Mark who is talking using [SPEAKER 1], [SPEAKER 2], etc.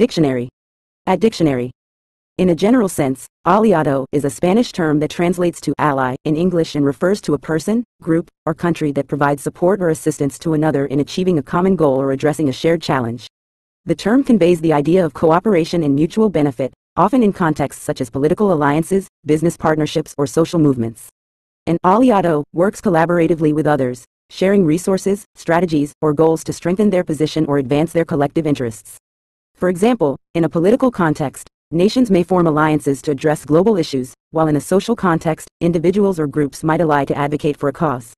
[SPEAKER 1] Dictionary. At dictionary. In a general sense, aliado is a Spanish term that translates to ally in English and refers to a person, group, or country that provides support or assistance to another in achieving a common goal or addressing a shared challenge. The term conveys the idea of cooperation and mutual benefit, often in contexts such as political alliances, business partnerships, or social movements. An aliado works collaboratively with others, sharing resources, strategies, or goals to strengthen their position or advance their collective interests. For example, in a political context, nations may form alliances to address global issues, while in a social context, individuals or groups might ally to advocate for a cause.